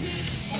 Keep